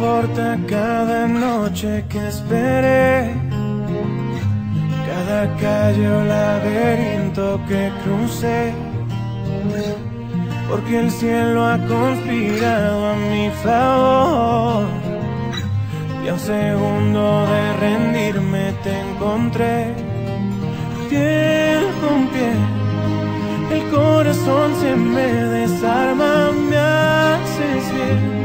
importa cada noche que esperé, cada calle o laberinto que crucé, porque el cielo ha conspirado a mi favor. Y a un segundo de rendirme te encontré, piel con piel. El corazón se me desarma, me haces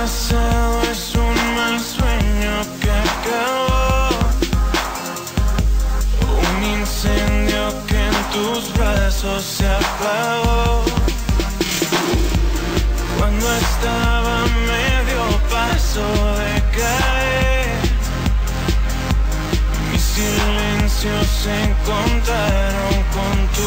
pasado es un mal sueño que acabó. Un incendio que en tus brazos se apagó. Cuando estaba medio paso de caer, mis silencios se encontraron con.